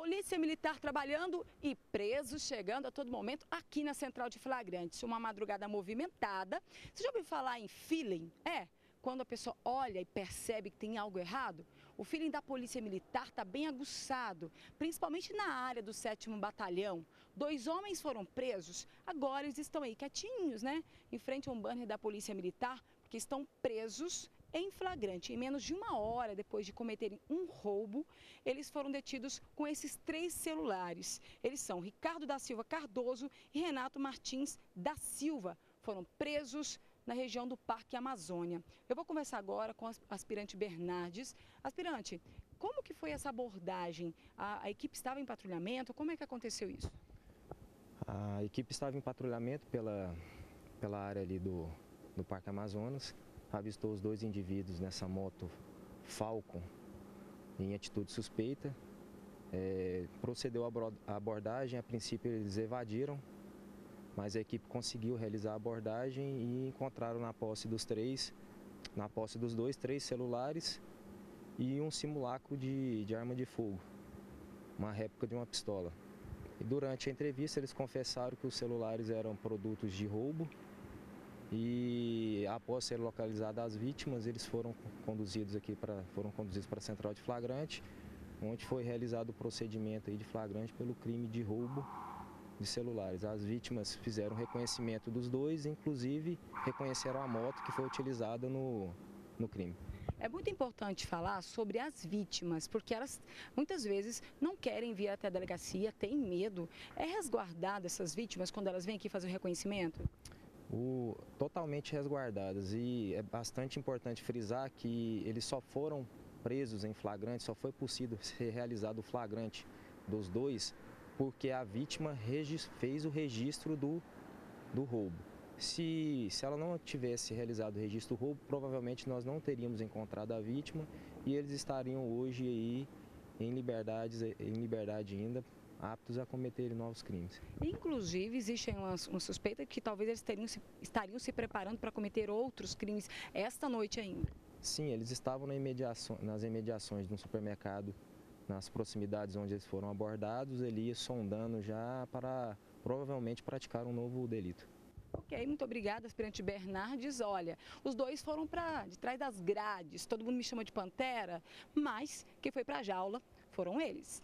Polícia Militar trabalhando e presos chegando a todo momento aqui na Central de Flagrantes. Uma madrugada movimentada. Você já ouviu falar em feeling? É, quando a pessoa olha e percebe que tem algo errado, o feeling da Polícia Militar está bem aguçado, principalmente na área do 7 Batalhão. Dois homens foram presos, agora eles estão aí quietinhos, né? Em frente a um banner da Polícia Militar, porque estão presos em flagrante. Em menos de uma hora depois de cometerem um roubo, eles foram detidos com esses três celulares. Eles são Ricardo da Silva Cardoso e Renato Martins da Silva. Foram presos na região do Parque Amazônia. Eu vou conversar agora com a aspirante Bernardes. Aspirante, como que foi essa abordagem? A, a equipe estava em patrulhamento? Como é que aconteceu isso? A equipe estava em patrulhamento pela, pela área ali do, do Parque Amazonas avistou os dois indivíduos nessa moto Falcon em atitude suspeita. É, procedeu a abordagem, a princípio eles evadiram, mas a equipe conseguiu realizar a abordagem e encontraram na posse dos três, na posse dos dois, três celulares e um simulacro de, de arma de fogo, uma réplica de uma pistola. E durante a entrevista eles confessaram que os celulares eram produtos de roubo e após ser localizadas as vítimas, eles foram conduzidos aqui para foram conduzidos para a central de flagrante, onde foi realizado o procedimento de flagrante pelo crime de roubo de celulares. As vítimas fizeram reconhecimento dos dois, inclusive reconheceram a moto que foi utilizada no, no crime. É muito importante falar sobre as vítimas, porque elas muitas vezes não querem vir até a delegacia, têm medo. É resguardado essas vítimas quando elas vêm aqui fazer o reconhecimento? O, totalmente resguardadas e é bastante importante frisar que eles só foram presos em flagrante, só foi possível ser realizado o flagrante dos dois porque a vítima fez o registro do, do roubo. Se, se ela não tivesse realizado o registro do roubo, provavelmente nós não teríamos encontrado a vítima e eles estariam hoje aí em liberdade, em liberdade ainda aptos a cometerem novos crimes. Inclusive, existe uma, uma suspeita que talvez eles teriam, estariam se preparando para cometer outros crimes esta noite ainda. Sim, eles estavam na imediação, nas imediações de um supermercado, nas proximidades onde eles foram abordados, ele ia sondando já para provavelmente praticar um novo delito. Ok, muito obrigada, aspirante Bernardes. Olha, os dois foram para de trás das grades, todo mundo me chama de Pantera, mas quem foi para a jaula foram eles.